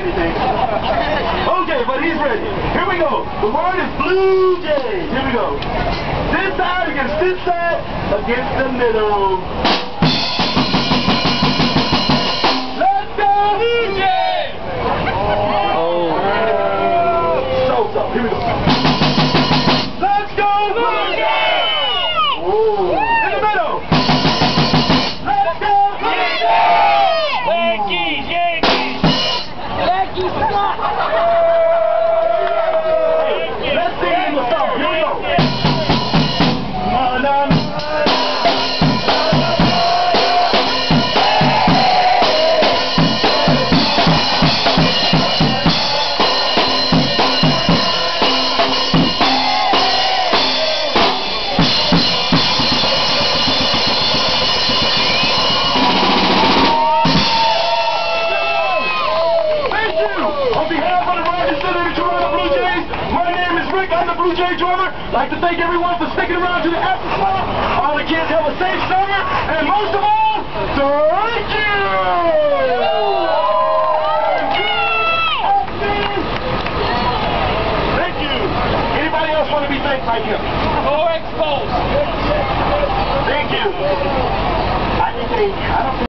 anything. Okay, but he's ready. Here we go. The word is Blue Jays. Here we go. This side against this side against the middle. Let's go, Blue Jays! Oh. So, so, here we go. On behalf of the Rogers Centre and Toronto Blue Jays, my name is Rick. I'm the Blue Jay drummer. I'd like to thank everyone for sticking around to the after show. All the kids have a safe summer, and most of all, thank you! Thank you! Anybody else want to be thanked by him? Go Expos. Thank you. I think, I don't think